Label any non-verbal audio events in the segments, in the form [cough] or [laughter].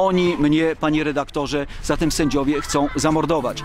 Oni mnie, panie redaktorze, zatem sędziowie chcą zamordować.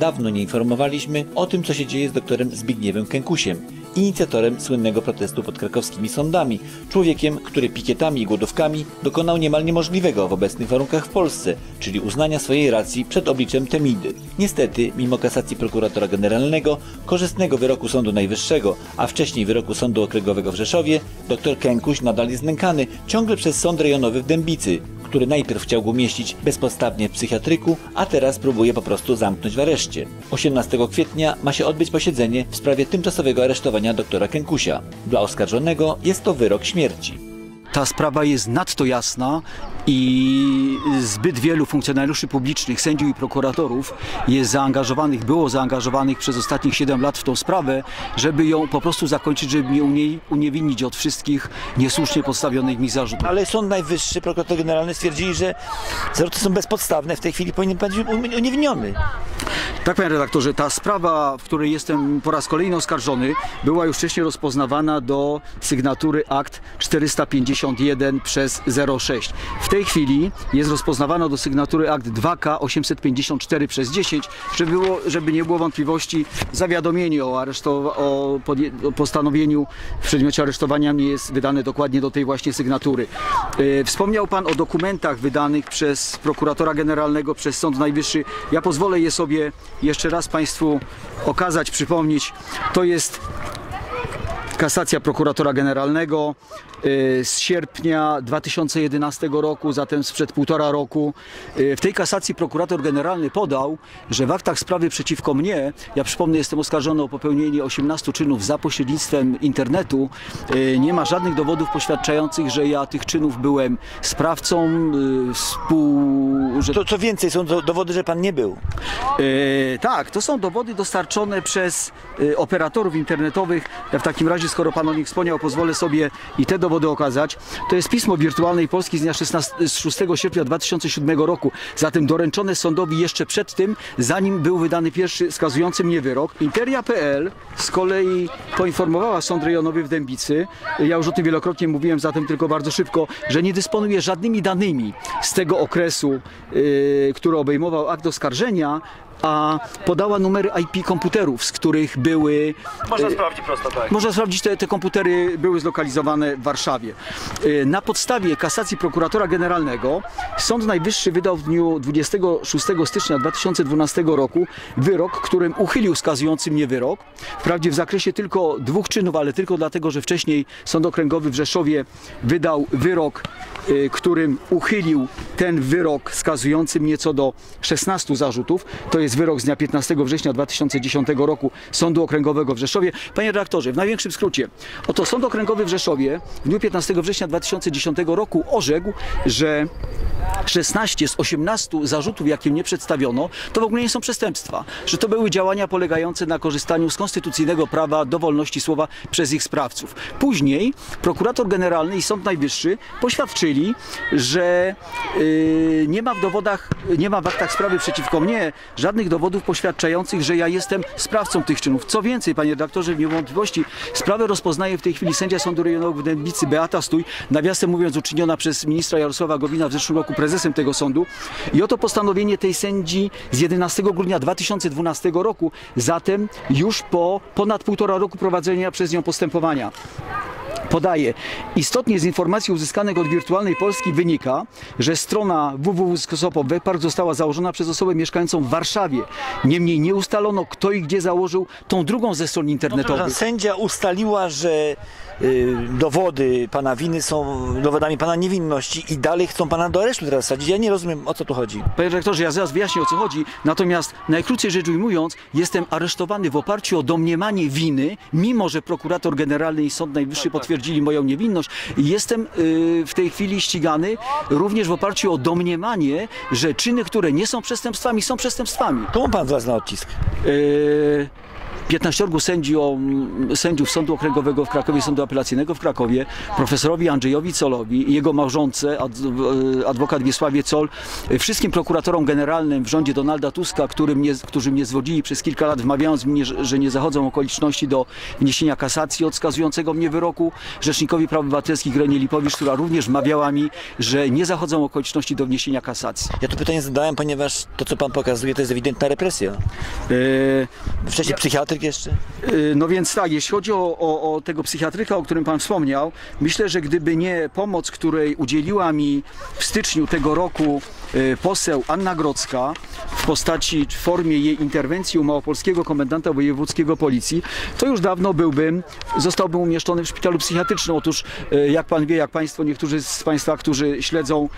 Dawno nie informowaliśmy o tym, co się dzieje z doktorem Zbigniewem Kękusiem, inicjatorem słynnego protestu pod krakowskimi sądami, człowiekiem, który pikietami i głodówkami dokonał niemal niemożliwego w obecnych warunkach w Polsce, czyli uznania swojej racji przed obliczem Temidy. Niestety, mimo kasacji prokuratora generalnego, korzystnego wyroku Sądu Najwyższego, a wcześniej wyroku Sądu Okręgowego w Rzeszowie, dr Kękuś nadal jest nękany ciągle przez sąd rejonowy w Dębicy, który najpierw chciał go umieścić bezpodstawnie w psychiatryku, a teraz próbuje po prostu zamknąć w areszcie. 18 kwietnia ma się odbyć posiedzenie w sprawie tymczasowego aresztowania doktora Kękusia. Dla oskarżonego jest to wyrok śmierci. Ta sprawa jest nadto jasna i zbyt wielu funkcjonariuszy publicznych, sędziów i prokuratorów jest zaangażowanych, było zaangażowanych przez ostatnich 7 lat w tą sprawę, żeby ją po prostu zakończyć, żeby mnie unie- uniewinnić od wszystkich niesłusznie postawionych mi zarzutów. Ale Sąd Najwyższy, prokurator generalny stwierdzili, że zarzuty są bezpodstawne. W tej chwili powinien być uniewinniony. Tak, panie redaktorze, ta sprawa, w której jestem po raz kolejny oskarżony, była już wcześniej rozpoznawana do sygnatury akt 451 przez 06. W tej chwili jest rozpoznawana do sygnatury akt 2K 854 przez 10, żeby, było, żeby nie było wątpliwości, zawiadomienie o, aresztowa- o, o postanowieniu w przedmiocie aresztowania nie jest wydane dokładnie do tej właśnie sygnatury. E, Wspomniał Pan o dokumentach wydanych przez prokuratora generalnego, przez Sąd Najwyższy. Ja pozwolę je sobie jeszcze raz Państwu okazać, przypomnieć. To jest kasacja prokuratora generalnego y, z sierpnia 2011 roku, zatem sprzed półtora roku. Y, W tej kasacji prokurator generalny podał, że w aktach sprawy przeciwko mnie, ja przypomnę, jestem oskarżony o popełnienie 18 czynów za pośrednictwem internetu, y, nie ma żadnych dowodów poświadczających, że ja tych czynów byłem sprawcą, współ... że To co więcej, są do- dowody, że pan nie był. Tak, to są dowody dostarczone przez operatorów internetowych. Ja w takim razie, skoro Pan o nich wspomniał, pozwolę sobie i te dowody okazać. To jest pismo wirtualnej Polski z dnia 16, z 6 sierpnia 2007 roku, zatem doręczone sądowi jeszcze przed tym, zanim był wydany pierwszy skazujący mnie wyrok. Interia.pl z kolei poinformowała Sąd Rejonowy w Dębicy, ja już o tym wielokrotnie mówiłem, zatem tylko bardzo szybko, że nie dysponuje żadnymi danymi z tego okresu, yy, który obejmował akt oskarżenia, a podała numery IP komputerów, z których były. Można e, sprawdzić prosto, tak. Można sprawdzić, te, te komputery były zlokalizowane w Warszawie. E, Na podstawie kasacji prokuratora generalnego Sąd Najwyższy wydał w dniu 26 stycznia 2012 roku wyrok, którym uchylił skazujący mnie wyrok. Wprawdzie w zakresie tylko dwóch czynów, ale tylko dlatego, że wcześniej Sąd Okręgowy w Rzeszowie wydał wyrok, e, którym uchylił ten wyrok skazujący mnie co do 16 zarzutów. To jest wyrok z dnia 15 września 2010 roku Sądu Okręgowego w Rzeszowie. Panie redaktorze, w największym skrócie. Oto Sąd Okręgowy w Rzeszowie w dniu 15 września 2010 roku orzekł, że 16 z 18 zarzutów, jakie mnie przedstawiono, to w ogóle nie są przestępstwa. Że to były działania polegające na korzystaniu z konstytucyjnego prawa do wolności słowa przez ich sprawców. Później prokurator generalny i Sąd Najwyższy poświadczyli, że yy, nie ma w dowodach, nie ma w aktach sprawy przeciwko mnie żadnych dowodów poświadczających, że ja jestem sprawcą tych czynów. Co więcej, panie redaktorze, nie ma wątpliwości, sprawę rozpoznaje w tej chwili sędzia Sądu Rejonowego w Dębicy Beata Stój, nawiasem mówiąc uczyniona przez ministra Jarosława Gowina w zeszłym roku prezesem tego sądu. I oto postanowienie tej sędzi z 11 grudnia 2012 roku, zatem już po ponad półtora roku prowadzenia przez nią postępowania podaje. Istotnie z informacji uzyskanych od Wirtualnej Polski wynika, że strona www.skosopop.webpark została założona przez osobę mieszkającą w Warszawie. Niemniej nie ustalono kto i gdzie założył tą drugą ze stron internetowych. Przepraszam, Sędzia ustaliła, że dowody pana winy są dowodami pana niewinności i dalej chcą pana do aresztu teraz sadzić. Ja nie rozumiem, o co tu chodzi. Panie redaktorze, ja zaraz wyjaśnię o co chodzi. Natomiast najkrócej rzecz ujmując, jestem aresztowany w oparciu o domniemanie winy, mimo że prokurator generalny i Sąd Najwyższy potwierdzili moją niewinność. I Jestem y, w tej chwili ścigany również w oparciu o domniemanie, że czyny, które nie są przestępstwami, są przestępstwami. Komu pan wlazł na odcisk? Yy, 15 sędziom, sędziów Sądu Okręgowego w Krakowie, Sądu Apelacyjnego w Krakowie, profesorowi Andrzejowi Colowi jego małżonce, e, adwokat Wiesławie Col, e, wszystkim prokuratorom generalnym w rządzie Donalda Tuska, którym mnie, którzy mnie zwodzili przez kilka lat, wmawiając mnie, że, nie zachodzą okoliczności do wniesienia kasacji od skazującego mnie wyroku, Rzecznikowi Praw Obywatelskich Renie Lipowicz, która również wmawiała mi, że nie zachodzą okoliczności do wniesienia kasacji. Ja to pytanie zadałem, ponieważ to, co pan pokazuje, to jest ewidentna represja. E, Wcześniej jeszcze? Y, No więc tak, jeśli chodzi o, o, o tego psychiatryka, o którym Pan wspomniał, myślę, że gdyby nie pomoc, której udzieliła mi w styczniu tego roku y, poseł Anna Grodzka w postaci, w formie jej interwencji u małopolskiego komendanta wojewódzkiego policji, to już dawno byłbym, zostałbym umieszczony w szpitalu psychiatrycznym. Otóż, y, jak Pan wie, jak Państwo, niektórzy z Państwa, którzy śledzą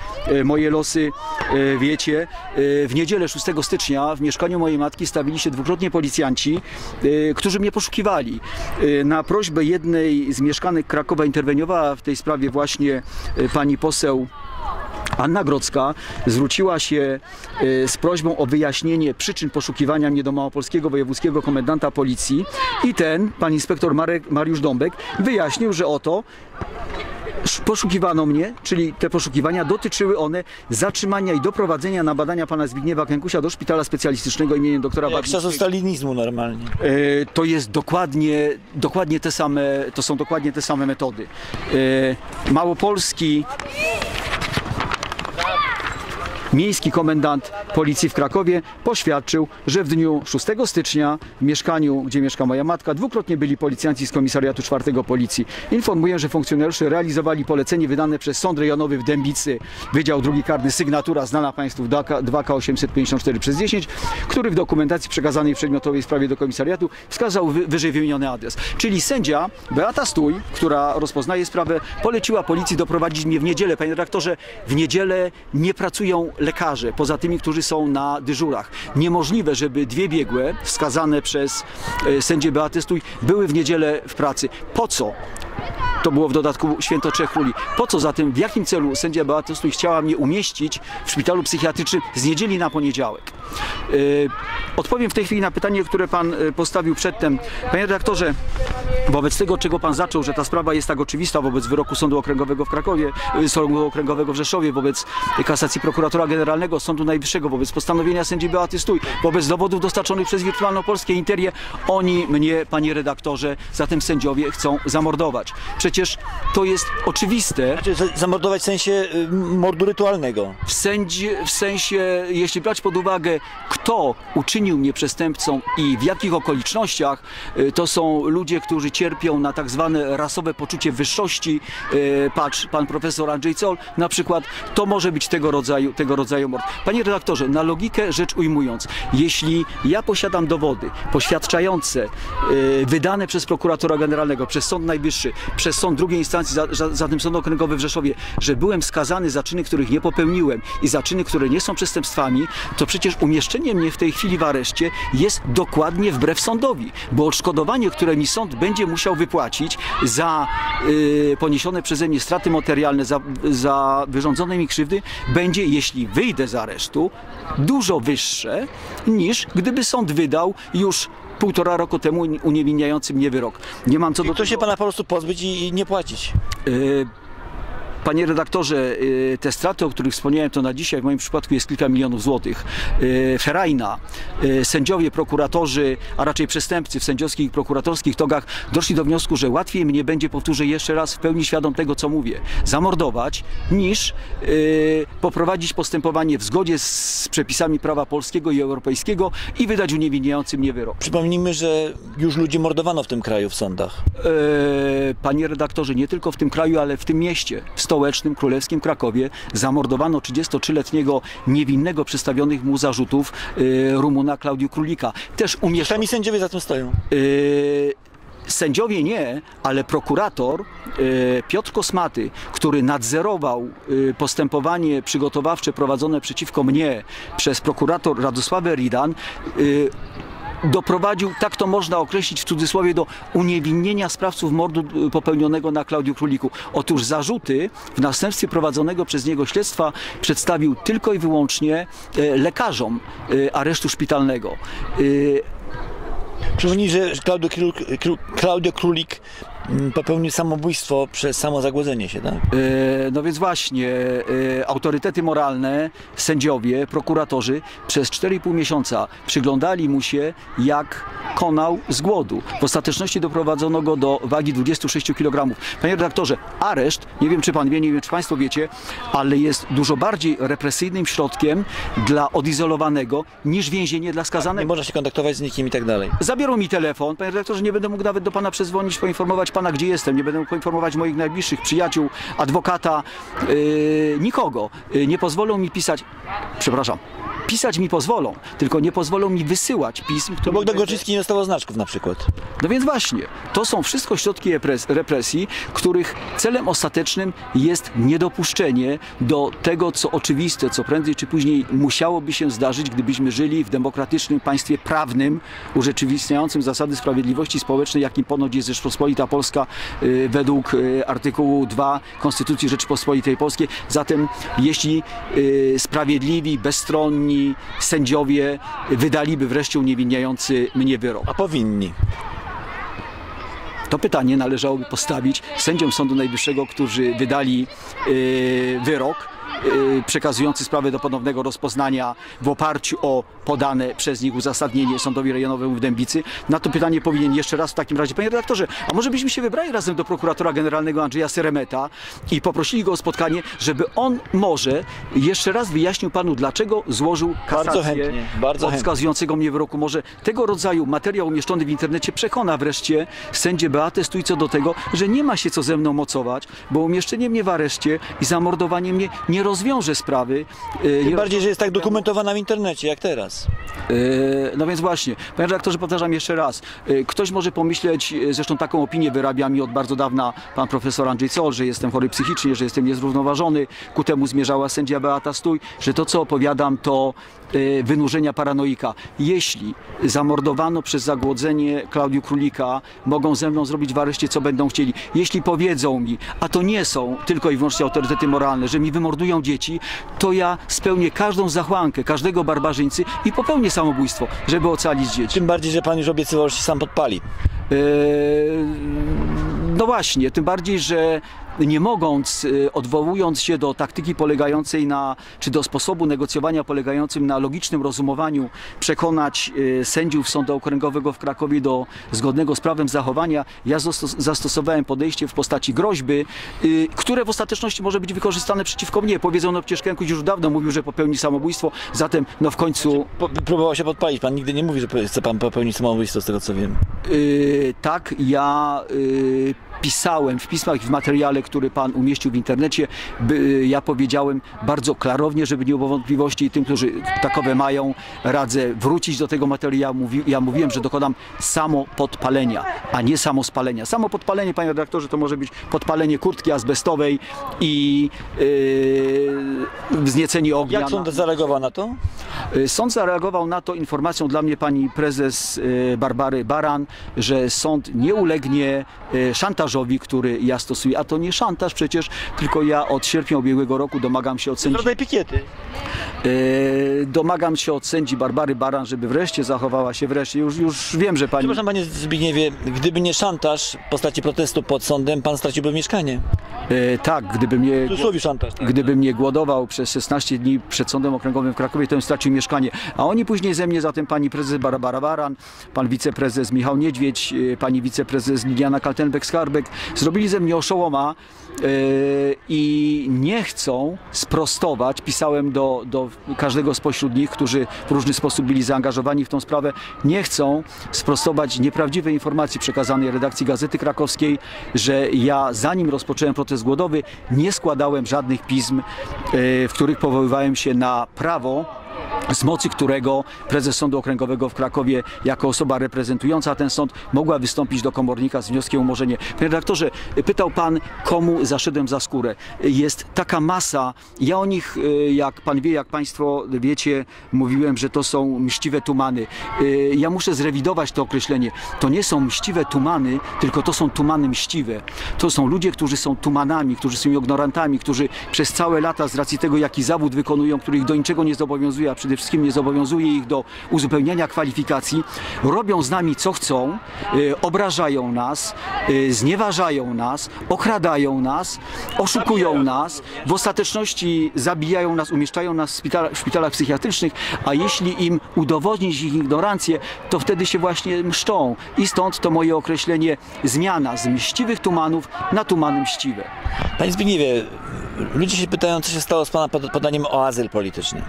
moje losy, wiecie, w niedzielę 6 stycznia w mieszkaniu mojej matki stawili się dwukrotnie policjanci, którzy mnie poszukiwali. Y, Na prośbę jednej z mieszkanek Krakowa interweniowała w tej sprawie właśnie y, pani poseł Anna Grodzka zwróciła się y, z prośbą o wyjaśnienie przyczyn poszukiwania mnie do Małopolskiego Wojewódzkiego Komendanta Policji i ten, pan inspektor Marek, Mariusz Dąbek, wyjaśnił, że oto poszukiwano mnie, czyli te poszukiwania dotyczyły one zatrzymania i doprowadzenia na badania pana Zbigniewa Kękusia do szpitala specjalistycznego imieniem doktora Jak Babińskiego. stalinizmu normalnie. E, to jest dokładnie, dokładnie te same, to są dokładnie te same metody. E, Małopolski Miejski komendant policji w Krakowie poświadczył, że w dniu 6 stycznia w mieszkaniu, gdzie mieszka moja matka, dwukrotnie byli policjanci z komisariatu 4 policji. Informuję, że funkcjonariusze realizowali polecenie wydane przez Sąd Rejonowy w Dębicy, Wydział Drugi Karny, sygnatura znana Państwu 2K854 przez 10, który w dokumentacji przekazanej w przedmiotowej sprawie do komisariatu wskazał wy- wyżej wymieniony adres. Czyli sędzia Beata Stój, która rozpoznaje sprawę, poleciła policji doprowadzić mnie w niedzielę. Panie redaktorze, w niedzielę nie pracują lekarze, poza tymi, którzy są na dyżurach. Niemożliwe, żeby dwie biegłe wskazane przez e, sędzię Beatę Stój były w niedzielę w pracy. Po co? To było w dodatku święto Trzech Króli. Po co zatem, w jakim celu sędzia Beata Stój chciała mnie umieścić w szpitalu psychiatrycznym z niedzieli na poniedziałek? Yy, odpowiem w tej chwili na pytanie, które pan y, postawił przedtem. Panie redaktorze, wobec tego, czego pan zaczął, że ta sprawa jest tak oczywista wobec wyroku Sądu Okręgowego w Krakowie, y, Sądu Okręgowego w Rzeszowie, wobec kasacji prokuratora generalnego, Sądu Najwyższego, wobec postanowienia sędzi Beaty Stój, wobec dowodów dostarczonych przez Wirtualną Polskę Interię, oni mnie, panie redaktorze, zatem sędziowie chcą zamordować. Przecież to jest oczywiste, Znaczy, za- zamordować w sensie y, mordu rytualnego. w, sędzi, w sensie, jeśli brać pod uwagę, kto uczynił mnie przestępcą i w jakich okolicznościach, y, to są ludzie, którzy cierpią na tak zwane rasowe poczucie wyższości. Y, Patrz, pan profesor Andrzej Col, na przykład, to może być tego rodzaju, tego rodzaju mord. Panie redaktorze, na logikę rzecz ujmując, jeśli ja posiadam dowody poświadczające, wydane przez prokuratora generalnego, przez Sąd Najwyższy, przez Sąd drugiej instancji, za, za, zatem Sąd Okręgowy w Rzeszowie, że byłem skazany za czyny, których nie popełniłem i za czyny, które nie są przestępstwami, to przecież umieszczenie mnie w tej chwili w areszcie jest dokładnie wbrew sądowi, bo odszkodowanie, które mi sąd będzie musiał wypłacić za y, poniesione przeze mnie straty materialne, za, za wyrządzone mi krzywdy, będzie, jeśli wyjdę z aresztu, dużo wyższe niż gdyby sąd wydał już półtora roku temu uniewinniający mnie wyrok. Nie mam co do To się pana po prostu pozbyć i, i nie płacić. Y, Panie redaktorze, y, te straty, o których wspomniałem, to na dzisiaj w moim przypadku jest kilka milionów złotych. Y, Ferajna, y, sędziowie, prokuratorzy, a raczej przestępcy w sędziowskich i prokuratorskich togach doszli do wniosku, że łatwiej mnie będzie, powtórzę jeszcze raz, w pełni świadom tego, co mówię, zamordować, niż poprowadzić postępowanie w zgodzie z przepisami prawa polskiego i europejskiego i wydać uniewinniający mnie wyrok. Przypomnijmy, że już ludzi mordowano w tym kraju w sądach. Panie redaktorze, nie tylko w tym kraju, ale w tym mieście, w stołecznym, królewskim Krakowie, zamordowano 33-letniego niewinnego przedstawionych mu zarzutów e, Rumuna Klaudiu Królika. Też umieszczono. Sami sędziowie za tym stoją. E, Sędziowie nie, ale prokurator e, Piotr Kosmaty, który nadzorował postępowanie przygotowawcze prowadzone przeciwko mnie przez prokurator Radosławę Ridan, doprowadził, tak to można określić w cudzysłowie, do uniewinnienia sprawców mordu e, popełnionego na Klaudiu Króliku. Otóż zarzuty w następstwie prowadzonego przez niego śledztwa przedstawił tylko i wyłącznie e, lekarzom e, aresztu szpitalnego. E, Przypomnij, że Klaudio, Król, Król, Klaudio Królik popełnił samobójstwo przez samo zagłodzenie się, tak? E, No więc właśnie, e, autorytety moralne, sędziowie, prokuratorzy przez 4,5 miesiąca przyglądali mu się, jak konał z głodu. W ostateczności doprowadzono go do wagi 26 kg. Panie redaktorze, areszt, nie wiem czy pan wie, nie wiem czy państwo wiecie, ale jest dużo bardziej represyjnym środkiem dla odizolowanego niż więzienie dla Nie skazanego. można się kontaktować z nikim i tak dalej. Zabiorą mi telefon, panie redaktorze, nie będę mógł nawet do pana przezwonić, poinformować pana, gdzie jestem, nie będę poinformować moich najbliższych przyjaciół, adwokata, yy, nikogo. Yy, nie pozwolą mi pisać, przepraszam, pisać mi pozwolą, tylko nie pozwolą mi wysyłać pism, To które... Bogdan Gorczycki nie dostawał znaczków na przykład. No więc właśnie, to są wszystko środki repres- represji, których celem ostatecznym jest niedopuszczenie do tego, co oczywiste, co prędzej czy później musiałoby się zdarzyć, gdybyśmy żyli w demokratycznym państwie prawnym, urzeczywistniającym zasady sprawiedliwości społecznej, jakim ponoć jest Rzeczpospolita Polska y, według y, artykułu 2 Konstytucji Rzeczypospolitej Polskiej. Zatem jeśli y, sprawiedliwi, bezstronni sędziowie wydaliby wreszcie uniewinniający mnie wyrok, A powinni. To pytanie należałoby postawić sędziom Sądu Najwyższego, którzy wydali yy, wyrok yy, przekazujący sprawę do ponownego rozpoznania w oparciu o podane przez nich uzasadnienie Sądowi Rejonowemu w Dębicy. Na to pytanie powinien jeszcze raz w takim razie, panie redaktorze, a może byśmy się wybrali razem do prokuratora generalnego Andrzeja Seremeta i poprosili go o spotkanie, żeby on może jeszcze raz wyjaśnił panu, dlaczego złożył kasację Bardzo chętnie, bardzo od chętnie. skazującego mnie wyroku. Może tego rodzaju materiał umieszczony w internecie przekona wreszcie sędzię Beatę Stój co do tego, że nie ma się co ze mną mocować, bo umieszczenie mnie w areszcie i zamordowanie mnie nie rozwiąże sprawy. Yy, Tym bardziej, że jest tak dokumentowana w internecie, jak teraz. Yy, No więc właśnie, panie redaktorze, powtarzam jeszcze raz. Yy, Ktoś może pomyśleć, zresztą taką opinię wyrabia mi od bardzo dawna pan profesor Andrzej Sol, że jestem chory psychicznie, że jestem niezrównoważony. Ku temu zmierzała sędzia Beata Stój, że to co opowiadam to wynurzenia paranoika. Jeśli zamordowano przez zagłodzenie Klaudiu Królika, mogą ze mną zrobić w areszcie co będą chcieli. Jeśli powiedzą mi, a to nie są tylko i wyłącznie autorytety moralne, że mi wymordują dzieci, to ja spełnię każdą zachłankę, każdego barbarzyńcy i popełnię samobójstwo, żeby ocalić dzieci. Tym bardziej, że pan już obiecywał, że się sam podpali. Eee, No właśnie, tym bardziej, że nie mogąc, e, odwołując się do taktyki polegającej na, czy do sposobu negocjowania polegającym na logicznym rozumowaniu, przekonać e, sędziów Sądu Okręgowego w Krakowie do zgodnego z prawem zachowania, ja zastos- zastosowałem podejście w postaci groźby, które w ostateczności może być wykorzystane przeciwko mnie. Powiedzą, no przecież Kękuś już dawno mówił, że popełni samobójstwo, zatem no w końcu próbował się podpalić. Pan nigdy nie mówi, że chce pan popełnić samobójstwo, z tego co wiem. Yy, tak, ja yy, pisałem w pismach i w materiale, który pan umieścił w internecie, by, yy, ja powiedziałem bardzo klarownie, żeby nie było wątpliwości i tym, którzy takowe mają, radzę wrócić do tego materiału. Mówi, ja mówiłem, że dokonam samo podpalenia, a nie samo spalenia. Samo podpalenie, panie redaktorze, to może być podpalenie kurtki azbestowej i yy, wzniecenie ognia. Jak sąd zareagował na to? Y, Sąd zareagował na to informacją dla mnie pani prezes y, Barbary Baran, że sąd nie ulegnie y, szantażowi, który ja stosuję. A to nie szantaż przecież, tylko ja od sierpnia ubiegłego roku domagam się od sędzi, Rodzaj pikiety. y, domagam się od sędzi Barbary Baran, żeby wreszcie zachowała się wreszcie. Już, już wiem, że pani... Przepraszam panie Zbigniewie, gdyby nie szantaż w postaci protestu pod sądem, pan straciłby mieszkanie. Y, tak, gdyby mnie... W cudzysłowie szantaż. Tak. Gdyby mnie głodował przez 16 dni przed Sądem Okręgowym w Krakowie, to bym stracił mieszkanie. A oni później ze mnie, zatem pani prezes Barbara Baran, pan wiceprezes Michał Niedźwiedź, yy, pani wiceprezes Liliana Zrobili ze mnie oszołoma yy, i nie chcą sprostować, pisałem do, do każdego spośród nich, którzy w różny sposób byli zaangażowani w tą sprawę, nie chcą sprostować nieprawdziwej informacji przekazanej redakcji Gazety Krakowskiej, że ja zanim rozpocząłem protest głodowy, nie składałem żadnych pism, yy, w których powoływałem się na prawo z mocy którego prezes Sądu Okręgowego w Krakowie jako osoba reprezentująca ten sąd mogła wystąpić do komornika z wnioskiem o umorzenie. Panie redaktorze, pytał pan, komu zaszedłem za skórę. Jest taka masa, ja o nich, y, jak pan wie, jak państwo wiecie, mówiłem, że to są mściwe tumany. Y, Ja muszę zrewidować to określenie. To nie są mściwe tumany, tylko to są tumany mściwe. To są ludzie, którzy są tumanami, którzy są ignorantami, którzy przez całe lata z racji tego, jaki zawód wykonują, który ich do niczego nie zobowiązuje, a przede wszystkim nie zobowiązuje ich do uzupełniania kwalifikacji, robią z nami co chcą, y, obrażają nas, y, znieważają nas, okradają nas, oszukują nas, w ostateczności zabijają nas, umieszczają nas w, szpitala, w szpitalach psychiatrycznych, a jeśli im udowodnić ich ignorancję, to wtedy się właśnie mszczą. I stąd to moje określenie zmiana z mściwych tumanów na tumany mściwe. Panie Zbigniewie, ludzie się pytają, co się stało z Pana pod- podaniem o azyl polityczny.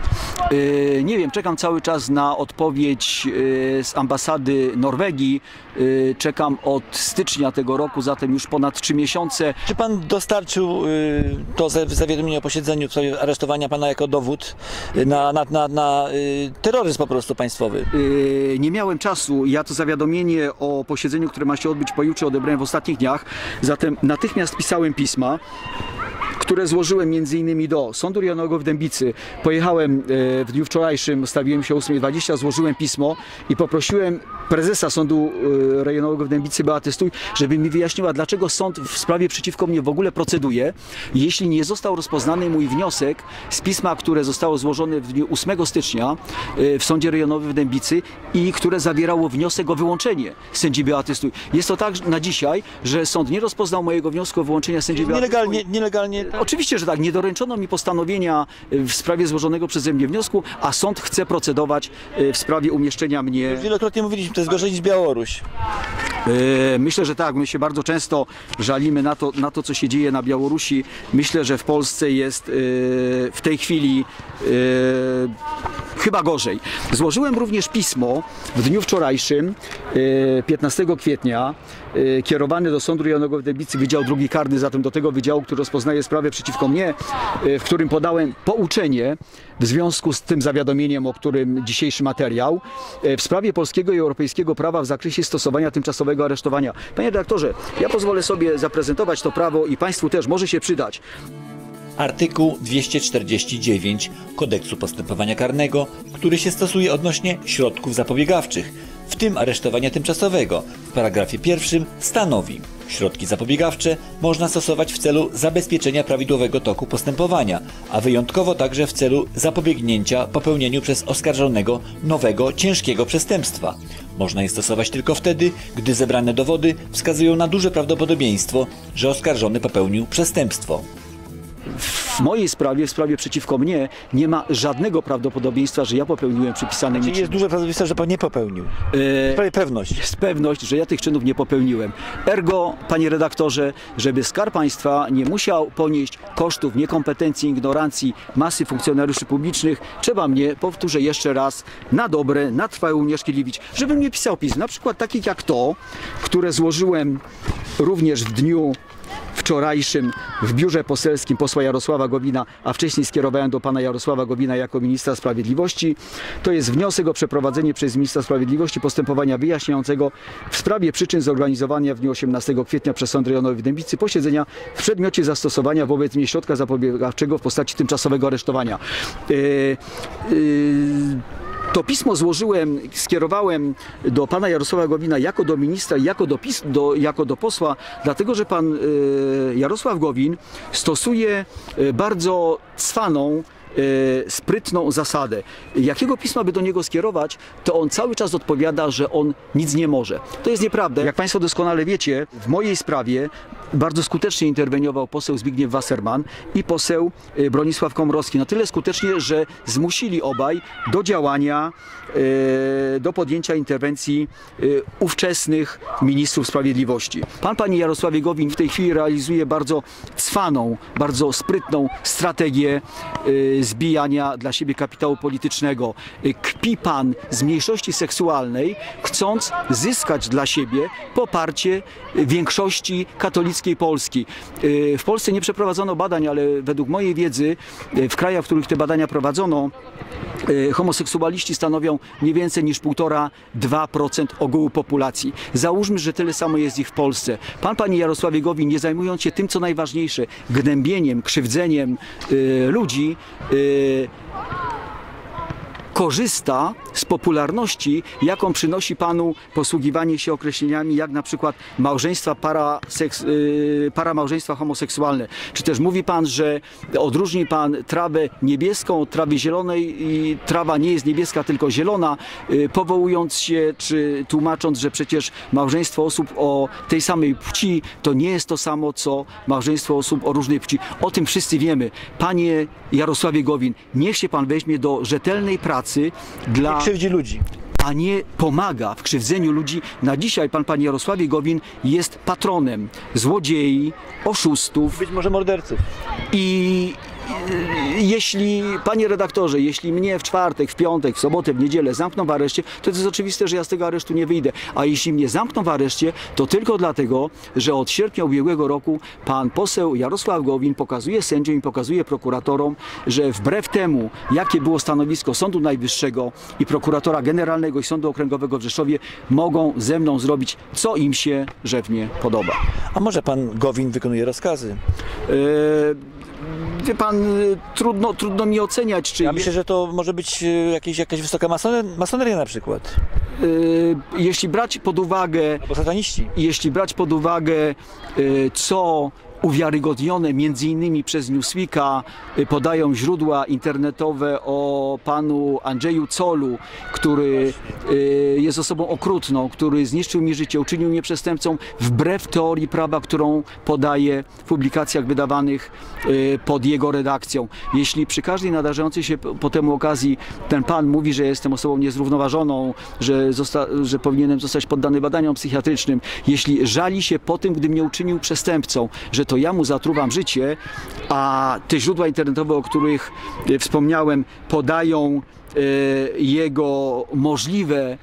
Yy, Nie wiem, czekam cały czas na odpowiedź yy, z ambasady Norwegii. Yy, Czekam od stycznia tego roku, zatem już ponad trzy miesiące. Czy Pan dostarczył to za- zawiadomienie o posiedzeniu w sprawie aresztowania Pana jako dowód na, na, na, na terroryzm po prostu państwowy? Nie miałem czasu. Ja to zawiadomienie o posiedzeniu, które ma się odbyć pojutrze, odebrałem w ostatnich dniach. Zatem natychmiast pisałem pisma które złożyłem innymi do Sądu Rejonowego w Dębicy. Pojechałem e, w dniu wczorajszym, stawiłem się o 8.20, złożyłem pismo i poprosiłem prezesa Sądu e, Rejonowego w Dębicy, Beaty Stój, żeby mi wyjaśniła, dlaczego sąd w sprawie przeciwko mnie w ogóle proceduje, jeśli nie został rozpoznany mój wniosek z pisma, które zostało złożone w dniu 8 stycznia e, w Sądzie Rejonowym w Dębicy i które zawierało wniosek o wyłączenie sędzi Beaty Stój. Jest to tak na dzisiaj, że sąd nie rozpoznał mojego wniosku o wyłączenie sędzi Beaty. Nielegalnie, nielegalnie Oczywiście, że tak. Nie doręczono mi postanowienia y, w sprawie złożonego przeze mnie wniosku, a sąd chce procedować w sprawie umieszczenia mnie. Wielokrotnie mówiliśmy, to jest gorzej niż Białoruś. Y, Myślę, że tak. My się bardzo często żalimy na to, na to co się dzieje na Białorusi. Myślę, że w Polsce jest y, w tej chwili y, chyba gorzej. Złożyłem również pismo w dniu wczorajszym, y, 15 kwietnia, y, kierowane do Sądu Rejonowego w Dębicy, Wydział Drugi Karny, zatem do tego wydziału, który rozpoznaje sprawę przeciwko mnie, y, w którym podałem pouczenie w związku z tym zawiadomieniem, o którym dzisiejszy materiał, y, w sprawie polskiego i europejskiego prawa w zakresie stosowania tymczasowego aresztowania. Panie redaktorze, ja pozwolę sobie zaprezentować to prawo i Państwu też może się przydać. Artykuł 249 Kodeksu Postępowania Karnego, który się stosuje odnośnie środków zapobiegawczych, w tym aresztowania tymczasowego. W paragrafie pierwszym stanowi: Środki zapobiegawcze można stosować w celu zabezpieczenia prawidłowego toku postępowania, a wyjątkowo także w celu zapobiegnięcia popełnieniu przez oskarżonego nowego ciężkiego przestępstwa. Można je stosować tylko wtedy, gdy zebrane dowody wskazują na duże prawdopodobieństwo, że oskarżony popełnił przestępstwo. W mojej sprawie, w sprawie przeciwko mnie, nie ma żadnego prawdopodobieństwa, że ja popełniłem przypisane mi Czyli jest duże prawdopodobieństwo, że pan nie popełnił. E, Prawie pewność. jest pewność, że ja tych czynów nie popełniłem. Ergo, panie redaktorze, żeby Skarb Państwa nie musiał ponieść kosztów niekompetencji, ignorancji masy funkcjonariuszy publicznych, trzeba mnie, powtórzę jeszcze raz, na dobre, na trwałe unieszkliwić, żebym nie pisał pism, na przykład takich jak to, które złożyłem również w dniu wczorajszym w biurze poselskim posła Jarosława Gowina, a wcześniej skierowałem do pana Jarosława Gowina jako ministra sprawiedliwości. To jest wniosek o przeprowadzenie przez ministra sprawiedliwości postępowania wyjaśniającego w sprawie przyczyn zorganizowania w dniu 18 kwietnia przez Sąd Rejonowy w Dębicy posiedzenia w przedmiocie zastosowania wobec mnie środka zapobiegawczego w postaci tymczasowego aresztowania. Yy, yy, to pismo złożyłem, skierowałem do pana Jarosława Gowina jako do ministra, jako do, pis, do, jako do posła, dlatego że pan e, Jarosław Gowin stosuje e, bardzo cwaną, sprytną zasadę. Jakiego pisma by do niego skierować, to on cały czas odpowiada, że on nic nie może. To jest nieprawda. Jak Państwo doskonale wiecie, w mojej sprawie bardzo skutecznie interweniował poseł Zbigniew Wasserman i poseł e, Bronisław Komorowski. Na tyle skutecznie, że zmusili obaj do działania, e, do podjęcia interwencji e, ówczesnych ministrów sprawiedliwości. Pan, panie Jarosławie Gowin, w tej chwili realizuje bardzo cwaną, bardzo sprytną strategię e, zbijania dla siebie kapitału politycznego. E, Kpi pan z mniejszości seksualnej, chcąc zyskać dla siebie poparcie e, większości katolickiej Polski. E, W Polsce nie przeprowadzono badań, ale według mojej wiedzy w krajach, w których te badania prowadzono, homoseksualiści stanowią nie więcej niż 1,5-2% ogółu populacji. Załóżmy, że tyle samo jest ich w Polsce. Pan, panie Jarosławie Gowin, nie zajmując się tym, co najważniejsze, gnębieniem, krzywdzeniem e, ludzi, e, korzysta z popularności, jaką przynosi panu posługiwanie się określeniami, jak na przykład małżeństwa paraseks, yy, paramałżeństwa homoseksualne. Czy też mówi pan, że odróżni pan trawę niebieską od trawy zielonej i trawa nie jest niebieska, tylko zielona, yy, powołując się, czy tłumacząc, że przecież małżeństwo osób o tej samej płci to nie jest to samo, co małżeństwo osób o różnej płci. O tym wszyscy wiemy. Panie Jarosławie Gowin, niech się pan weźmie do rzetelnej pracy dla Krzywdzi ludzi. a nie pomaga w krzywdzeniu ludzi. Na dzisiaj pan, panie Jarosławie Gowin, jest patronem złodziei, oszustów Być może morderców. i jeśli, panie redaktorze, jeśli mnie w czwartek, w piątek, w sobotę, w niedzielę zamkną w areszcie, to jest oczywiste, że ja z tego aresztu nie wyjdę. A jeśli mnie zamkną w areszcie, to tylko dlatego, że od sierpnia ubiegłego roku pan poseł Jarosław Gowin pokazuje sędziom i pokazuje prokuratorom, że wbrew temu, jakie było stanowisko Sądu Najwyższego i prokuratora generalnego i Sądu Okręgowego w Rzeszowie, mogą ze mną zrobić, co im się rzewnie podoba. A może pan Gowin wykonuje rozkazy? E, Wie pan, y, trudno, trudno mi oceniać, czy Ja myślę, że to może być e, jakieś, jakaś wysoka masoner- masoneria na przykład. y, jeśli brać pod uwagę, Albo sataniści. jeśli brać pod uwagę, y, co uwiarygodnione między innymi przez Newsweeka y, podają źródła internetowe o panu Andrzeju Colu, który y, jest osobą okrutną, który zniszczył mi życie, uczynił mnie przestępcą wbrew teorii prawa, którą podaje w publikacjach wydawanych y, pod jego redakcją. Jeśli przy każdej nadarzającej się po temu okazji ten pan mówi, że jestem osobą niezrównoważoną, że, że powinienem zostać poddany badaniom psychiatrycznym, jeśli żali się po tym, gdy mnie uczynił przestępcą, że to ja mu zatruwam życie, a te źródła internetowe, o których e, wspomniałem, podają e, jego możliwe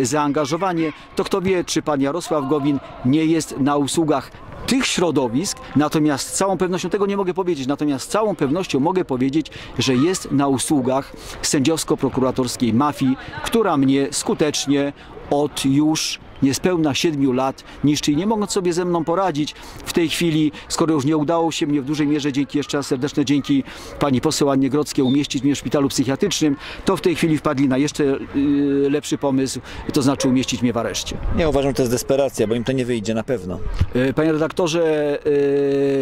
e, zaangażowanie, to kto wie, czy pan Jarosław Gowin nie jest na usługach tych środowisk, natomiast z całą pewnością tego nie mogę powiedzieć, natomiast z całą pewnością mogę powiedzieć, że jest na usługach sędziowsko-prokuratorskiej mafii, która mnie skutecznie od już niespełna siedmiu lat niszczy i nie mogąc sobie ze mną poradzić w tej chwili, skoro już nie udało się mnie w dużej mierze dzięki jeszcze raz serdeczne dzięki pani poseł Annie Grodzkiej umieścić mnie w szpitalu psychiatrycznym, to w tej chwili wpadli na jeszcze y, lepszy pomysł, to znaczy umieścić mnie w areszcie. Ja uważam, że to jest desperacja, bo im to nie wyjdzie na pewno. E, Panie redaktorze, e,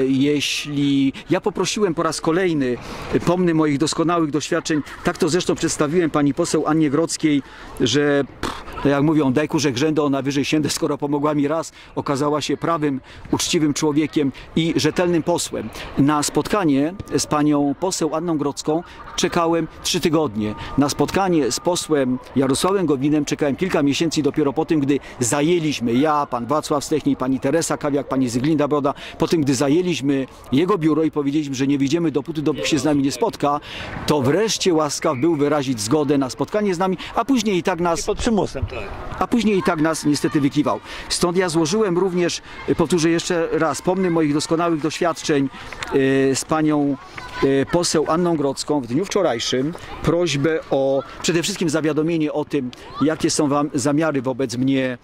jeśli ja poprosiłem po raz kolejny, e, pomny moich doskonałych doświadczeń, tak to zresztą przedstawiłem pani poseł Annie Grodzkiej, że pff, jak mówią, daj kurze grzędę, ona wyżej siędę, skoro pomogła mi raz, okazała się prawym, uczciwym człowiekiem i rzetelnym posłem. Na spotkanie z panią poseł Anną Grodzką czekałem trzy tygodnie. Na spotkanie z posłem Jarosławem Gowinem czekałem kilka miesięcy dopiero po tym, gdy zajęliśmy, ja, pan Wacław Stechniej, pani Teresa Kawiak, pani Zyglinda Broda, po tym, gdy zajęliśmy jego biuro i powiedzieliśmy, że nie wyjdziemy dopóty, dopóki się z nami nie spotka, to wreszcie łaskaw był wyrazić zgodę na spotkanie z nami, a później i tak nas Pod przymusem, tak. a później i tak nas niestety wykiwał. Stąd ja złożyłem również, y, powtórzę jeszcze raz, pomny moich doskonałych doświadczeń y, z panią y, poseł Anną Grodzką w dniu wczorajszym prośbę o przede wszystkim zawiadomienie o tym, jakie są wam zamiary wobec mnie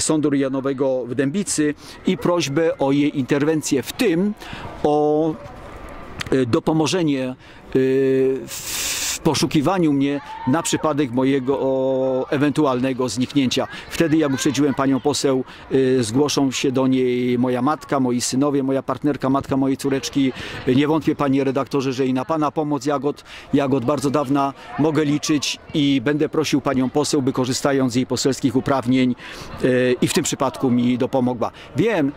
Sądu Rejonowego w Dębicy i prośbę o jej interwencję w tym, o dopomożenie w poszukiwaniu mnie na przypadek mojego o, ewentualnego zniknięcia. Wtedy jak uprzedziłem panią poseł, y, zgłoszą się do niej moja matka, moi synowie, moja partnerka, matka mojej córeczki. Nie wątpię panie redaktorze, że i na pana pomoc Jagod, Jagod bardzo dawna mogę liczyć i będę prosił panią poseł, by korzystając z jej poselskich uprawnień y, i w tym przypadku mi dopomogła. Wiem,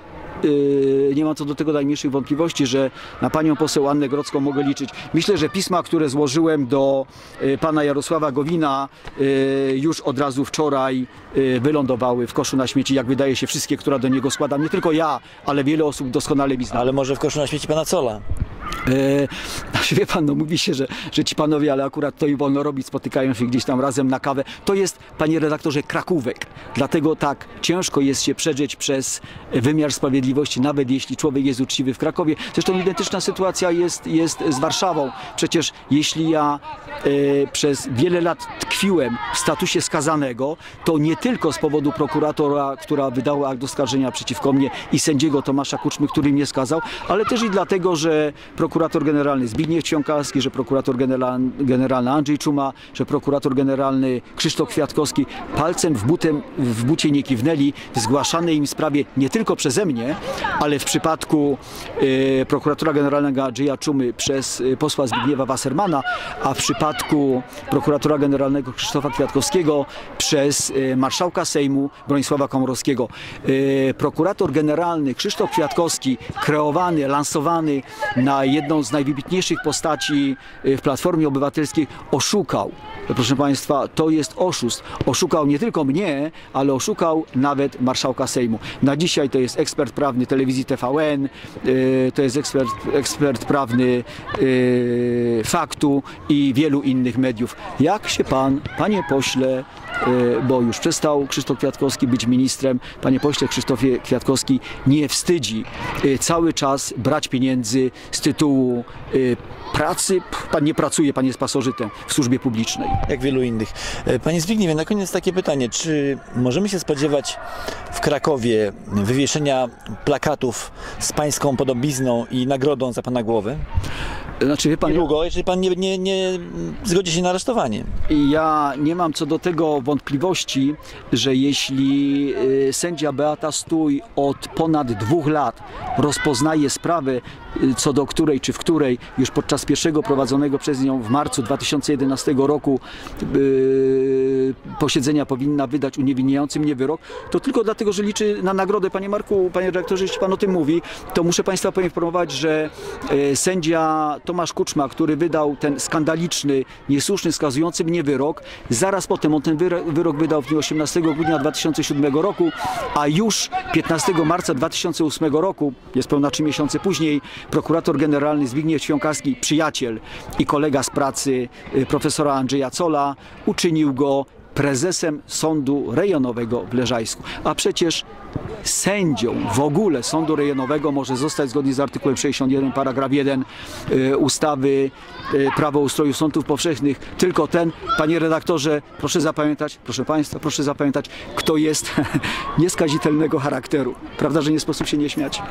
nie mam co do tego najmniejszych wątpliwości, że na panią poseł Annę Grodzką mogę liczyć. Myślę, że pisma, które złożyłem do yy, pana Jarosława Gowina yy, już od razu wczoraj yy, wylądowały w koszu na śmieci, jak wydaje się wszystkie, które do niego składam. Nie tylko ja, ale wiele osób doskonale mi zna. Ale może w koszu na śmieci pana Cola. E, znaczy wie pan, no mówi się, że, że ci panowie, ale akurat to i wolno robić, spotykają się gdzieś tam razem na kawę. To jest, panie redaktorze, krakówek. Dlatego tak ciężko jest się przedrzeć przez wymiar sprawiedliwości, nawet jeśli człowiek jest uczciwy w Krakowie. Zresztą identyczna sytuacja jest, jest z Warszawą. Przecież jeśli ja e, przez wiele lat tkwiłem w statusie skazanego, to nie tylko z powodu prokuratora, która wydała akt oskarżenia przeciwko mnie i sędziego Tomasza Kuczmy, który mnie skazał, ale też i dlatego, że prokurator generalny Zbigniew Ciąkalski, że prokurator generalny, Andrzej Czuma, że prokurator generalny Krzysztof Kwiatkowski palcem w, butem, w bucie nie kiwnęli w zgłaszanej im sprawie nie tylko przeze mnie, ale w przypadku e, prokuratora generalnego Andrzeja Czumy przez e, posła Zbigniewa Wassermana, a w przypadku prokuratora generalnego Krzysztofa Kwiatkowskiego przez e, marszałka Sejmu Bronisława Komorowskiego. Prokurator generalny Krzysztof Kwiatkowski, kreowany, lansowany na jedną z najwybitniejszych postaci e, w Platformie Obywatelskiej, oszukał. Proszę Państwa, to jest oszust. Oszukał nie tylko mnie, ale oszukał nawet marszałka Sejmu. Na dzisiaj to jest ekspert prawny telewizji TVN, e, to jest ekspert, ekspert prawny e, faktu i wielu innych mediów. Jak się Pan, Panie pośle, bo już przestał Krzysztof Kwiatkowski być ministrem, Panie pośle Krzysztofie Kwiatkowski, nie wstydzi e, cały czas brać pieniędzy z tytułu e, pracy? Pan nie pracuje, Pan jest pasożytem w służbie publicznej. Jak wielu innych. E, Panie Zbigniewie, na koniec takie pytanie. Czy możemy się spodziewać w Krakowie wywieszenia plakatów z pańską podobizną i nagrodą za pana głowę? Znaczy, wie Pan, Niedługo, jeżeli pan nie, nie, nie zgodzi się na aresztowanie. Ja nie mam co do tego wątpliwości, że jeśli y, sędzia Beata Stój od ponad dwóch lat rozpoznaje sprawę, y, co do której czy w której już podczas pierwszego prowadzonego przez nią w marcu 2011 roku y, posiedzenia powinna wydać uniewinniający mnie wyrok, to tylko dlatego, że liczy na nagrodę. Panie Marku, panie redaktorze, jeśli pan o tym mówi, to muszę państwa poinformować, że y, sędzia Tomasz Kuczma, który wydał ten skandaliczny, niesłuszny, skazujący mnie wyrok, zaraz potem on ten wyro- wyrok wydał w dniu 18 grudnia 2007 roku, a już 15 marca 2008 roku, niespełna trzy miesiące później, prokurator generalny Zbigniew Świąkowski, przyjaciel i kolega z pracy y, profesora Andrzeja Cola, uczynił go prezesem sądu rejonowego w Leżajsku. A przecież sędzią w ogóle sądu rejonowego może zostać zgodnie z artykułem 61 paragraf 1 y, ustawy y, prawo ustroju sądów powszechnych tylko ten, panie redaktorze, proszę zapamiętać, proszę państwa, proszę zapamiętać, kto jest [laughs] nieskazitelnego charakteru. Prawda, że nie sposób się nie śmiać?